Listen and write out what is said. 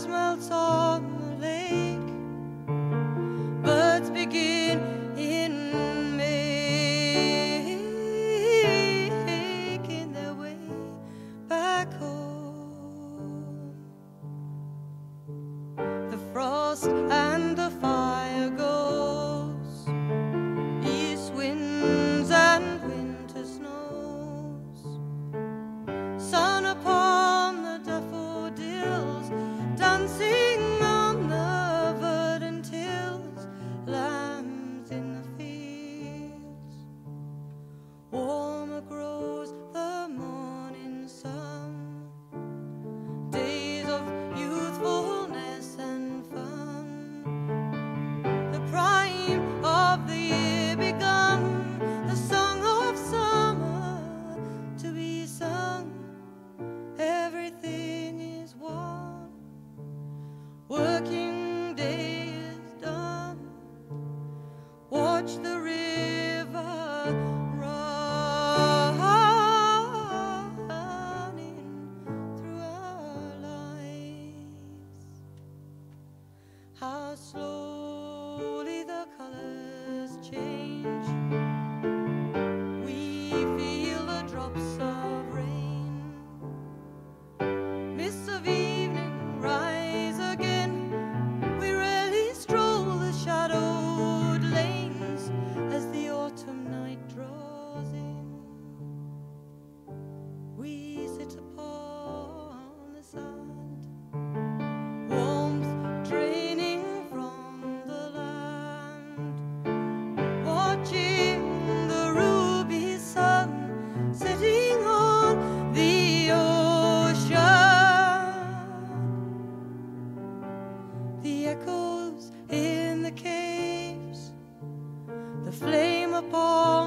smells on the lake. How slowly the flame upon